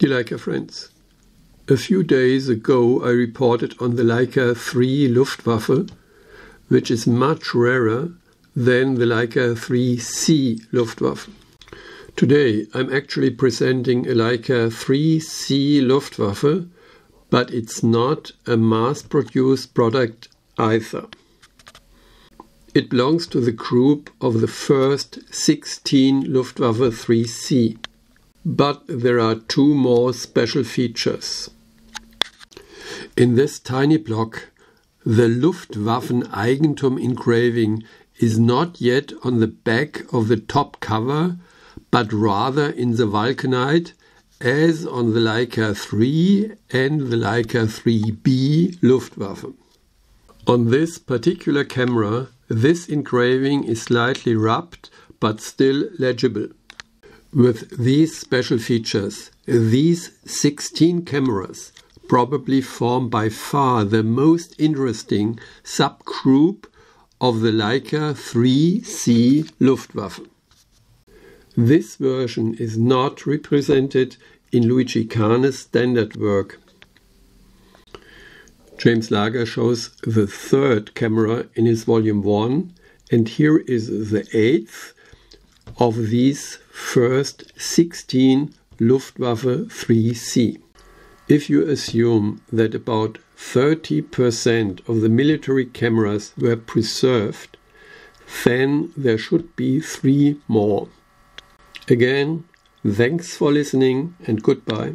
Dear Leica friends, a few days ago I reported on the Leica 3 Luftwaffe, which is much rarer than the Leica 3C Luftwaffe. Today I'm actually presenting a Leica 3C Luftwaffe, but it's not a mass-produced product either. It belongs to the group of the first 16 Luftwaffe 3C. But there are two more special features. In this tiny block, the Luftwaffen Eigentum engraving is not yet on the back of the top cover, but rather in the Vulcanite, as on the Leica 3 and the Leica 3B Luftwaffe. On this particular camera, this engraving is slightly rubbed but still legible. With these special features, these 16 cameras probably form by far the most interesting subgroup of the Leica 3C Luftwaffe. This version is not represented in Luigi Cane's standard work. James Lager shows the third camera in his volume 1 and here is the eighth of these first 16 Luftwaffe 3C. If you assume that about 30% of the military cameras were preserved, then there should be three more. Again, thanks for listening and goodbye.